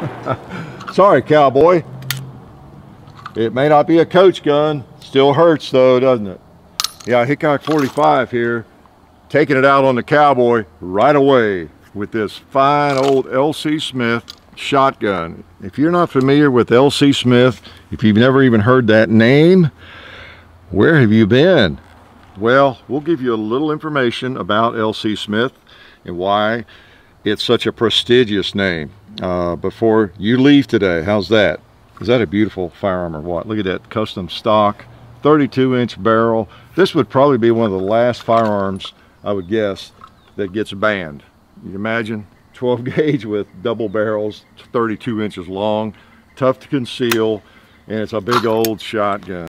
Sorry, cowboy. It may not be a coach gun. Still hurts though, doesn't it? Yeah, Hickok 45 here, taking it out on the cowboy right away with this fine old L.C. Smith shotgun. If you're not familiar with L.C. Smith, if you've never even heard that name, where have you been? Well, we'll give you a little information about L.C. Smith and why it's such a prestigious name uh, before you leave today. How's that? Is that a beautiful firearm or what? Look at that custom stock, 32 inch barrel. This would probably be one of the last firearms, I would guess, that gets banned. You imagine 12 gauge with double barrels, 32 inches long, tough to conceal, and it's a big old shotgun.